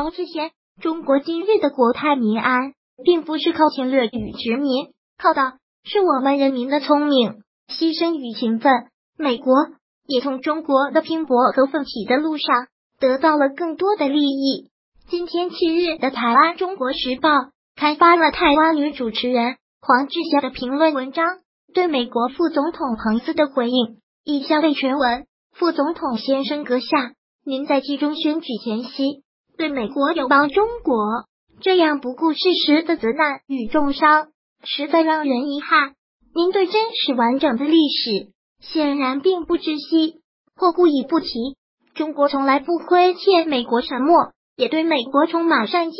黄志贤，中国今日的国泰民安，并不是靠侵略与殖民，靠的是我们人民的聪明、牺牲与勤奋。美国也从中国的拼搏和奋起的路上得到了更多的利益。今天七日的台湾《中国时报》刊发了台湾女主持人黄志贤的评论文章，对美国副总统彭斯的回应。以下为全文：副总统先生阁下，您在集中选举前夕对美国友邦中国这样不顾事实的责难与重伤，实在让人遗憾。您对真实完整的历史显然并不知悉，或故意不提。中国从来不亏欠美国沉默，也对美国充满善意。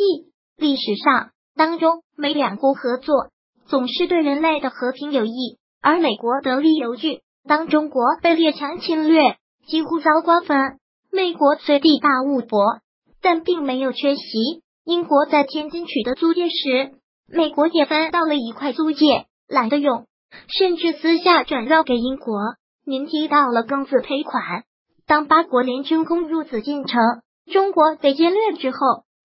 历史上当中，美两国合作总是对人类的和平有益，而美国得利有据。当中国被列强侵略，几乎遭瓜分，美国虽地大物博，但并没有缺席。英国在天津取得租界时，美国也分到了一块租界，懒得用，甚至私下转让给英国。您提到了庚子赔款，当八国联军攻入紫禁城，中国被歼掠之后，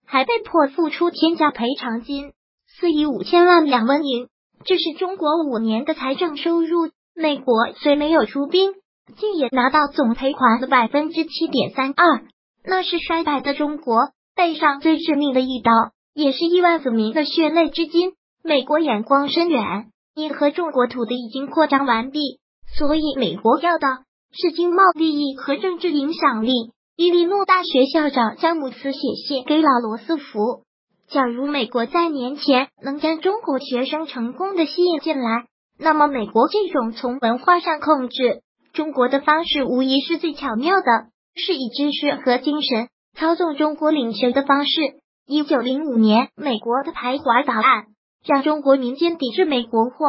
还被迫付出天价赔偿金，四亿五千万两纹银，这是中国五年的财政收入。美国虽没有出兵，竟也拿到总赔款的百分之七点三二，那是衰败的中国背上最致命的一刀，也是亿万子民的血泪之金。美国眼光深远，因和中国土地已经扩张完毕，所以美国要的是经贸利益和政治影响力。伊利诺大学校长詹姆斯写信给老罗斯福：假如美国在年前能将中国学生成功的吸引进来。那么，美国这种从文化上控制中国的方式，无疑是最巧妙的，是以知识和精神操纵中国领袖的方式。一九零五年，美国的排华法案让中国民间抵制美国货，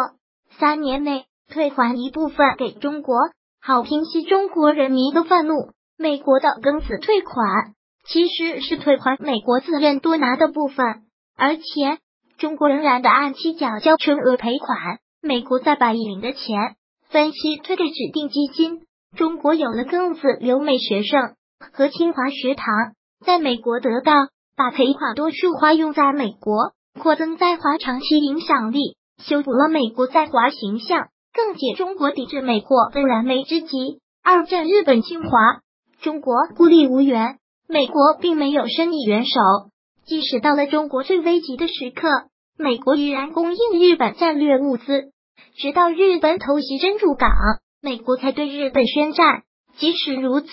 三年内退还一部分给中国，好平息中国人民的愤怒。美国的庚子退款其实是退还美国自认多拿的部分，而且中国仍然的按期缴交全额赔款。美国再把一领的钱分期推给指定基金，中国有了庚子留美学生和清华学堂，在美国得到把赔款多数花用在美国，扩增在华长期影响力，修补了美国在华形象，更解中国抵制美货的燃眉之急。二战日本侵华，中国孤立无援，美国并没有伸以援手，即使到了中国最危急的时刻，美国依然供应日本战略物资。直到日本偷袭珍珠港，美国才对日本宣战。即使如此，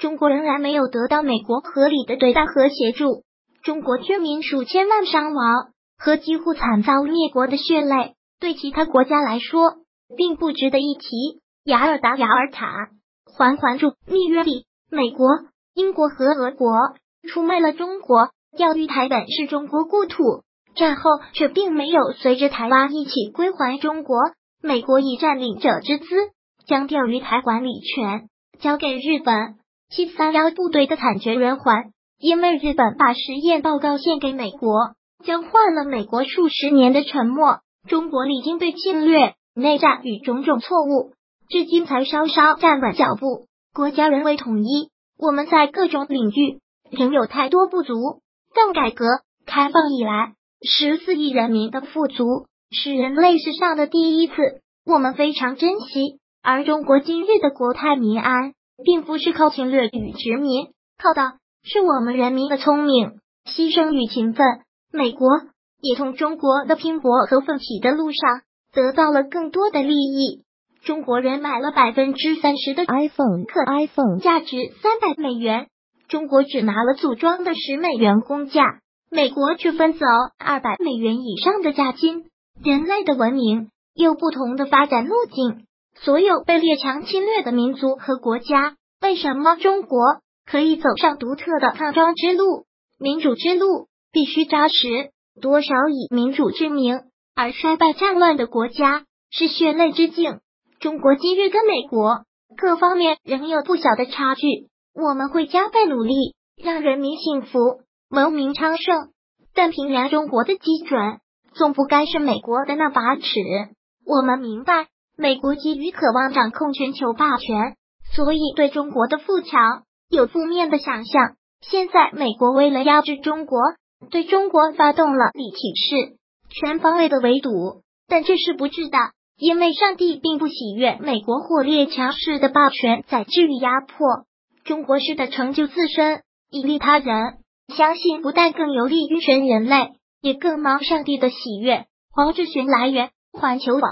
中国仍然没有得到美国合理的对待和协助。中国居民数千万伤亡和几乎惨遭灭国的血泪，对其他国家来说并不值得一提。雅尔达、雅尔塔、环环住密约里，美国、英国和俄国出卖了中国，钓鱼台本是中国故土。战后却并没有随着台湾一起归还中国。美国以占领者之姿，将钓鱼台管理权交给日本。七三幺部队的惨绝人寰，因为日本把实验报告献给美国，将换了美国数十年的沉默。中国历经被侵略、内战与种种错误，至今才稍稍站稳脚步。国家仍未统一，我们在各种领域仍有太多不足。但改革开放以来，十四亿人民的富足是人类史上的第一次，我们非常珍惜。而中国今日的国泰民安，并不是靠侵略与殖民，靠的是我们人民的聪明、牺牲与勤奋。美国也从中国的拼搏和奋起的路上得到了更多的利益。中国人买了百分之三十的 iPhone，可 iPhone 价值三百美元，中国只拿了组装的十美元工价。美国却分走二百美元以上的价金，人类的文明有不同的发展路径。所有被列强侵略的民族和国家，为什么中国可以走上独特的抗争之路？民主之路必须扎实。多少以民主之名而衰败战乱的国家是血泪之境。中国今日跟美国各方面仍有不小的差距，我们会加倍努力，让人民幸福。文明昌盛，但评量中国的基准总不该是美国的那把尺。我们明白，美国急于渴望掌控全球霸权，所以对中国的富强有负面的想象。现在美国为了压制中国，对中国发动了立体式、全方位的围堵，但这是不智的，因为上帝并不喜悦美国火烈强势的霸权在治愈压迫中国式的成就自身，以利他人。相信不但更有利于全人类，也更蒙上帝的喜悦。黄志群来源：环球网。